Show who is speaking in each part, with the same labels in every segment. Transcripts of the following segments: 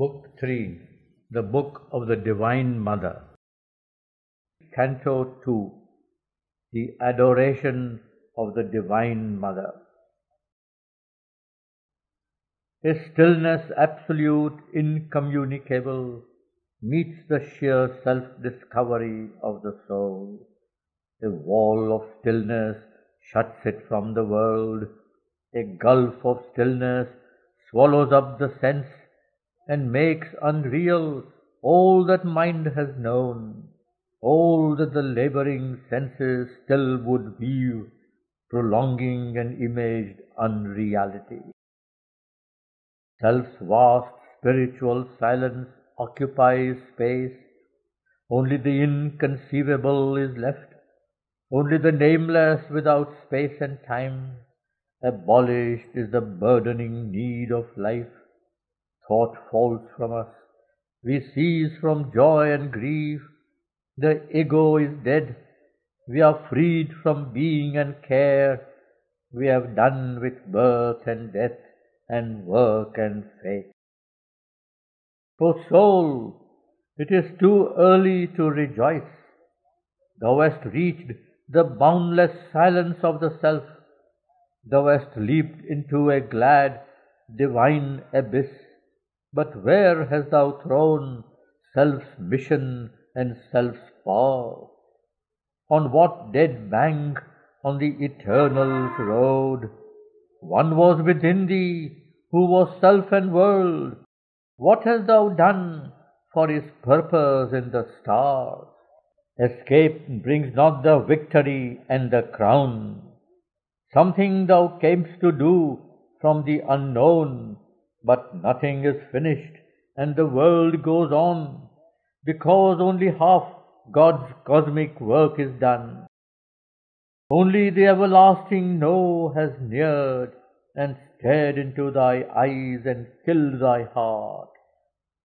Speaker 1: Book 3 The Book of the Divine Mother. Canto 2 The Adoration of the Divine Mother. A stillness absolute, incommunicable, meets the sheer self discovery of the soul. A wall of stillness shuts it from the world. A gulf of stillness swallows up the sense and makes unreal all that mind has known, all that the laboring senses still would view, prolonging an imaged unreality. Self's vast spiritual silence occupies space, only the inconceivable is left, only the nameless without space and time. Abolished is the burdening need of life thought falls from us. We cease from joy and grief. The ego is dead. We are freed from being and care. We have done with birth and death and work and faith. O soul, it is too early to rejoice. Thou hast reached the boundless silence of the self. Thou hast leaped into a glad, divine abyss. But where hast thou thrown self's mission and self's power? On what dead bank on the eternal's road? One was within thee, who was self and world. What hast thou done for his purpose in the stars? Escape brings not the victory and the crown. Something thou camest to do from the unknown but nothing is finished, and the world goes on, because only half God's cosmic work is done. Only the everlasting No has neared and stared into thy eyes and filled thy heart.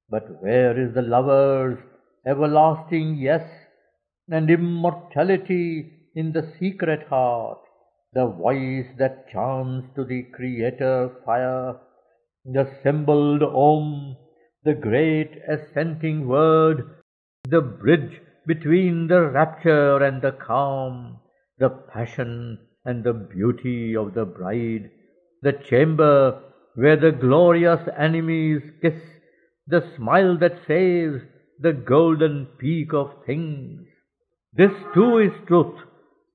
Speaker 1: But where is the lover's everlasting Yes and immortality in the secret heart, the voice that chants to the Creator fire the symbol Om, the great assenting word, the bridge between the rapture and the calm, the passion and the beauty of the bride, the chamber where the glorious enemies kiss, the smile that saves, the golden peak of things. This too is truth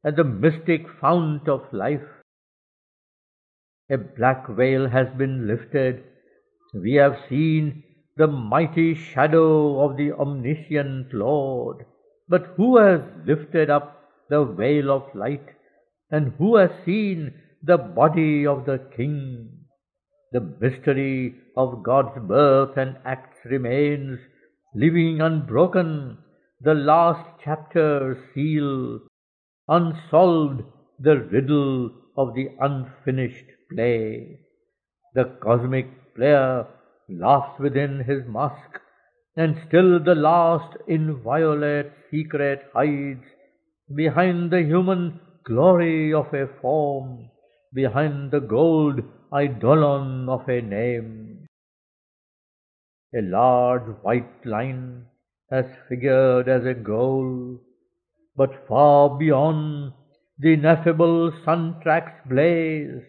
Speaker 1: and the mystic fount of life. A black veil has been lifted. We have seen the mighty shadow of the omniscient Lord. But who has lifted up the veil of light? And who has seen the body of the King? The mystery of God's birth and acts remains, living unbroken, the last chapter seal, unsolved the riddle of the unfinished play. The cosmic player laughs within his mask, and still the last inviolate secret hides behind the human glory of a form, behind the gold eidolon of a name. A large white line has figured as a goal, but far beyond the ineffable sun tracks blaze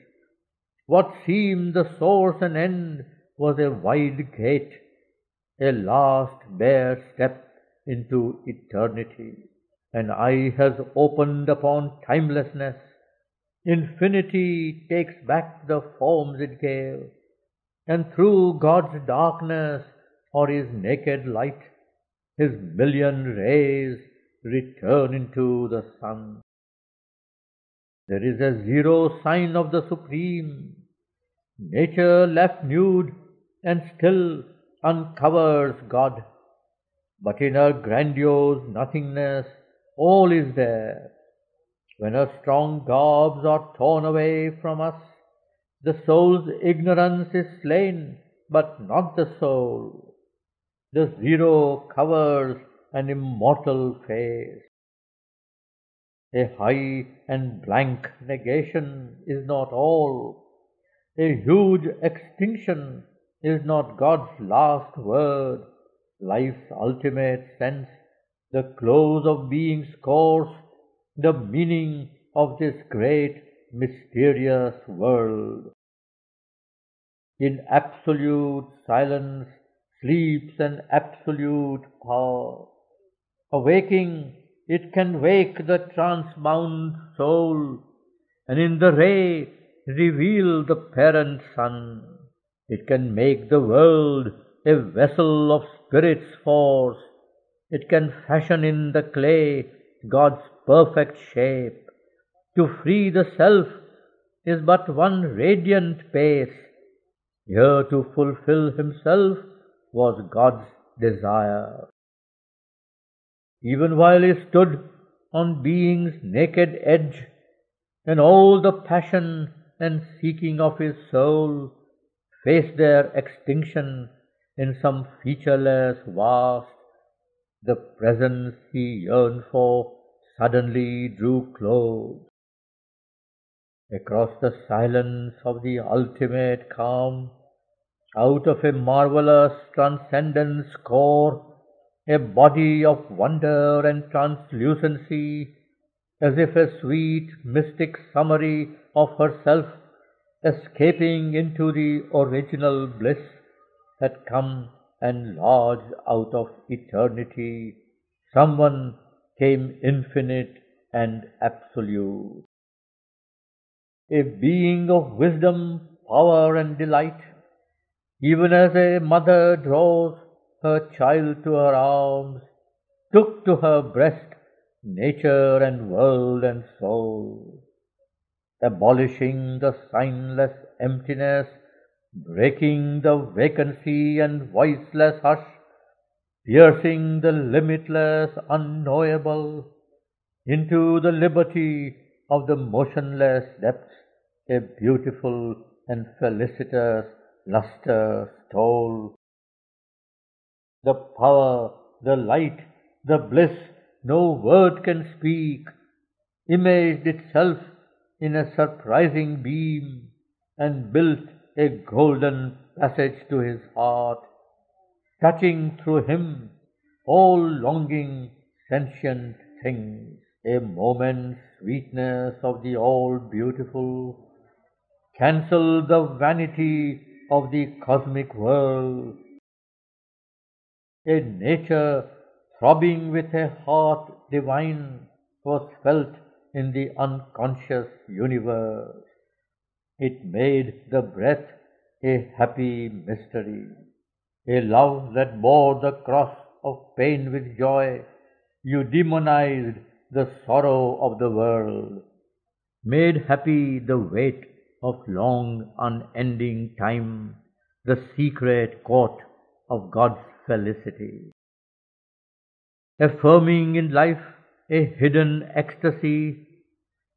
Speaker 1: what seemed the source and end was a wide gate, a last bare step into eternity. An eye has opened upon timelessness. Infinity takes back the forms it gave, and through God's darkness or His naked light, His million rays return into the sun. There is a zero sign of the Supreme, Nature left nude and still uncovers God. But in her grandiose nothingness, all is there. When her strong garbs are torn away from us, the soul's ignorance is slain, but not the soul. The zero covers an immortal face. A high and blank negation is not all a huge extinction is not God's last word, life's ultimate sense, the close of being's course, the meaning of this great mysterious world. In absolute silence sleeps an absolute power. Awaking, it can wake the transbound soul, and in the ray reveal the parent sun. It can make the world a vessel of spirit's force. It can fashion in the clay God's perfect shape. To free the self is but one radiant pace. Here to fulfill himself was God's desire. Even while he stood on being's naked edge, and all the passion and seeking of his soul faced their extinction in some featureless vast, the presence he yearned for suddenly drew close. Across the silence of the ultimate calm, out of a marvelous transcendence core, a body of wonder and translucency, as if a sweet mystic summary of herself escaping into the original bliss had come and lodged out of eternity, someone came infinite and absolute. A being of wisdom, power, and delight, even as a mother draws her child to her arms, took to her breast nature and world and soul, abolishing the signless emptiness, breaking the vacancy and voiceless hush, piercing the limitless unknowable into the liberty of the motionless depths, a beautiful and felicitous luster stole. The power, the light, the bliss no word can speak, imaged itself in a surprising beam and built a golden passage to his heart, touching through him all longing sentient things, a moment's sweetness of the all beautiful, cancel the vanity of the cosmic world, a nature throbbing with a heart divine was felt in the unconscious universe. It made the breath a happy mystery, a love that bore the cross of pain with joy, Eudaemonized the sorrow of the world, made happy the weight of long unending time, the secret court of God's felicity. Affirming in life a hidden ecstasy,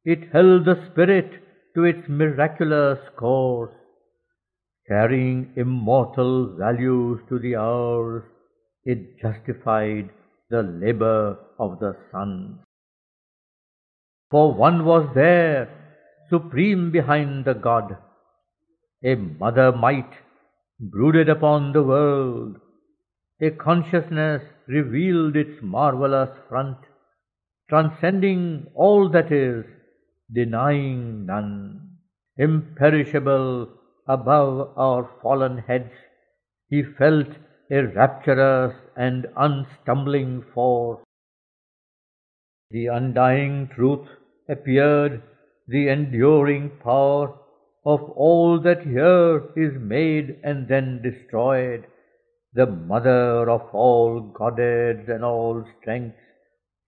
Speaker 1: it held the spirit to its miraculous course, carrying immortal values to the hours, it justified the labor of the sun. For one was there, supreme behind the God, a mother might brooded upon the world, a consciousness revealed its marvelous front, transcending all that is, denying none. Imperishable above our fallen heads, he felt a rapturous and unstumbling force. The undying truth appeared, the enduring power of all that here is made and then destroyed, the mother of all goddess and all strengths,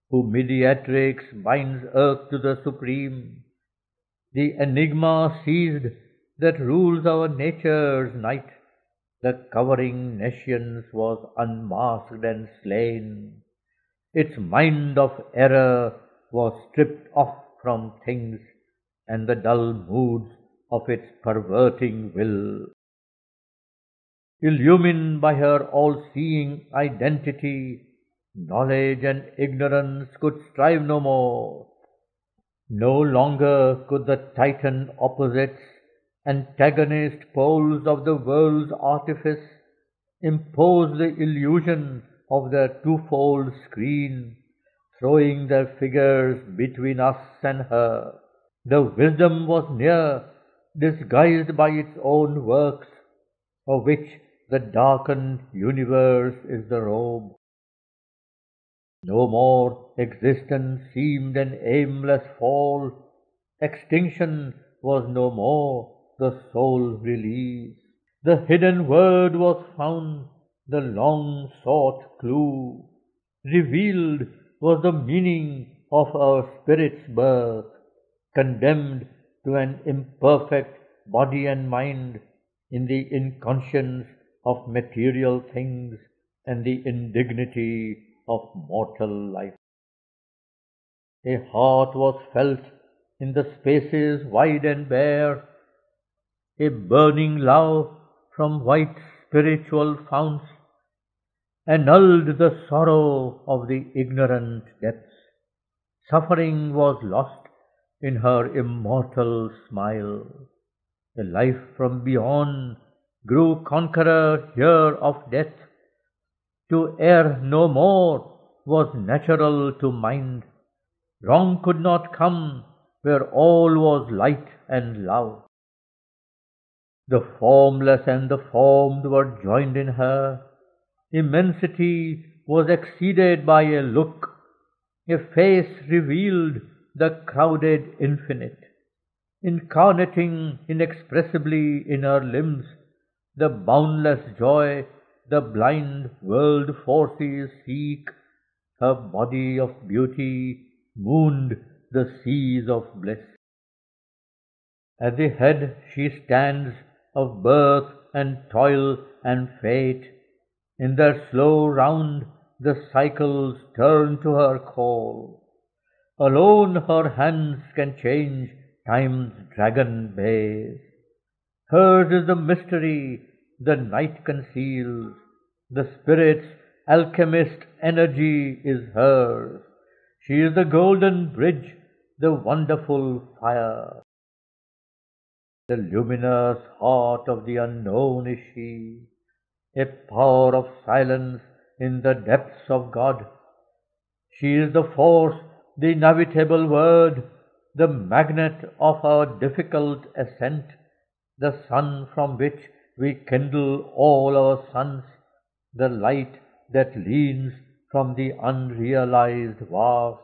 Speaker 1: who mediatrix binds earth to the supreme, the enigma seized that rules our nature's night, the covering nescience was unmasked and slain, its mind of error was stripped off from things, and the dull moods of its perverting will illumined by her all-seeing identity, knowledge and ignorance could strive no more. No longer could the titan opposites antagonist poles of the world's artifice, impose the illusion of their twofold screen, throwing their figures between us and her. The wisdom was near, disguised by its own works, of which the darkened universe is the robe. No more existence seemed an aimless fall, extinction was no more the sole release. The hidden word was found, the long sought clue. Revealed was the meaning of our spirit's birth, condemned to an imperfect body and mind in the inconscience of material things and the indignity of mortal life. A heart was felt in the spaces wide and bare, a burning love from white spiritual founts annulled the sorrow of the ignorant depths. Suffering was lost in her immortal smile. A life from beyond grew conqueror here of death. To err no more was natural to mind. Wrong could not come where all was light and love. The formless and the formed were joined in her. Immensity was exceeded by a look. A face revealed the crowded infinite. Incarnating inexpressibly in her limbs the boundless joy the blind world forces seek, her body of beauty mooned the seas of bliss. At the head she stands of birth and toil and fate. In their slow round the cycles turn to her call. Alone her hands can change time's dragon base. Hers is the mystery the night conceals. The spirit's alchemist energy is hers. She is the golden bridge, the wonderful fire. The luminous heart of the unknown is she, a power of silence in the depths of God. She is the force, the inevitable word, the magnet of our difficult ascent, the sun from which we kindle all our suns, the light that leans from the unrealized vast,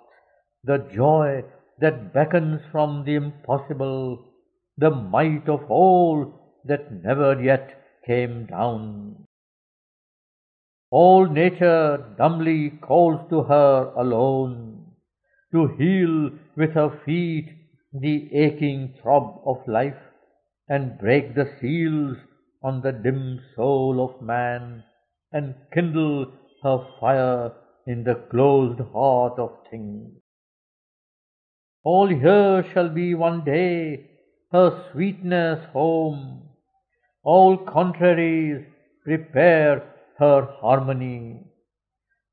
Speaker 1: the joy that beckons from the impossible the might of all that never yet came down. All nature dumbly calls to her alone, to heal with her feet the aching throb of life, and break the seals on the dim soul of man, and kindle her fire in the closed heart of things. All here shall be one day her sweetness home. All contraries prepare her harmony.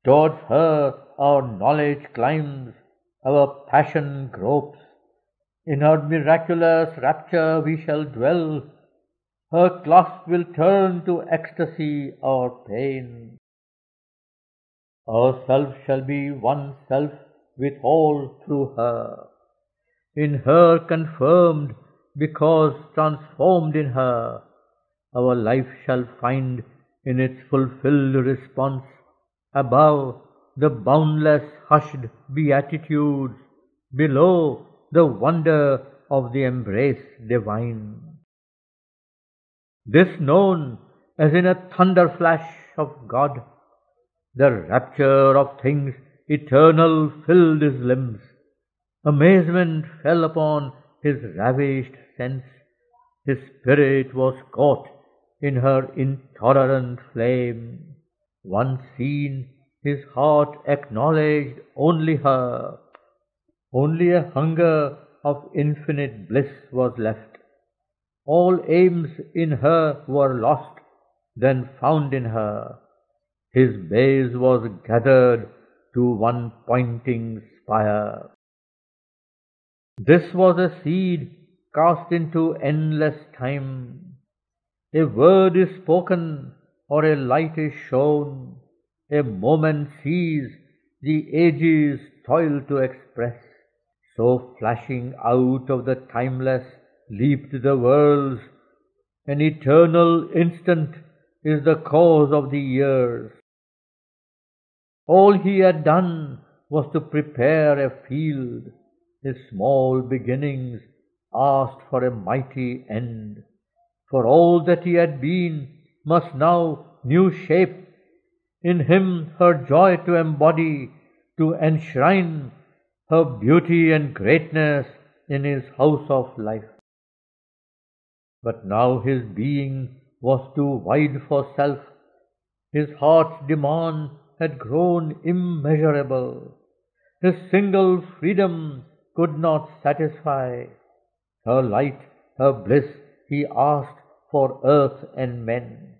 Speaker 1: Towards her our knowledge climbs, our passion gropes. In her miraculous rapture we shall dwell. Her clasp will turn to ecstasy our pain. Our self shall be one self with all through her. In her confirmed because transformed in her, our life shall find in its fulfilled response above the boundless hushed beatitudes, below the wonder of the embrace divine. This known as in a thunder flash of God, the rapture of things eternal filled his limbs. Amazement fell upon his ravished sense, his spirit was caught in her intolerant flame. Once seen, his heart acknowledged only her. Only a hunger of infinite bliss was left. All aims in her were lost, then found in her. His base was gathered to one pointing spire. This was a seed cast into endless time. A word is spoken or a light is shown, a moment sees the ages toil to express. So flashing out of the timeless leaped the worlds, an eternal instant is the cause of the years. All he had done was to prepare a field, his small beginnings asked for a mighty end. For all that he had been must now new shape in him her joy to embody, to enshrine her beauty and greatness in his house of life. But now his being was too wide for self. His heart's demand had grown immeasurable. His single freedom could not satisfy. Her light, her bliss he asked for earth and men.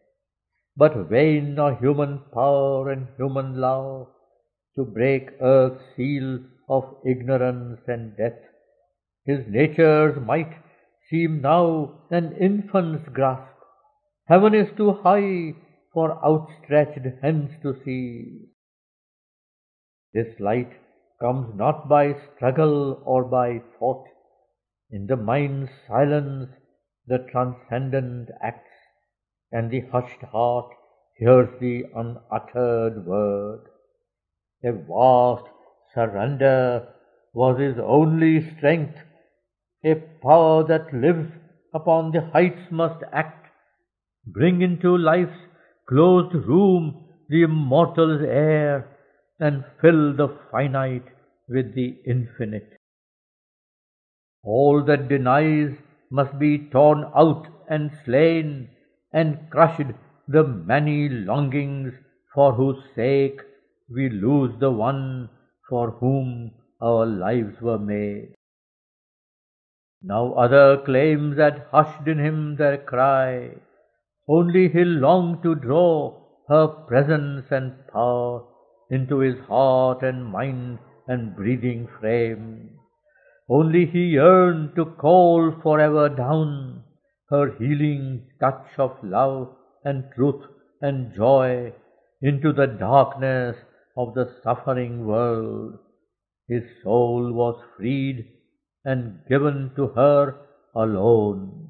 Speaker 1: But vain are human power and human love to break earth's seal of ignorance and death. His nature's might seem now an infant's grasp. Heaven is too high for outstretched hands to see. This light comes not by struggle or by thought. In the mind's silence the transcendent acts and the hushed heart hears the unuttered word. A vast surrender was his only strength. A power that lives upon the heights must act, bring into life's closed room the immortal's air, and fill the finite with the infinite. All that denies must be torn out and slain, and crushed the many longings for whose sake we lose the one for whom our lives were made. Now other claims had hushed in him their cry, only he longed to draw her presence and power into his heart and mind and breathing frame. Only he yearned to call forever down her healing touch of love and truth and joy into the darkness of the suffering world. His soul was freed and given to her alone.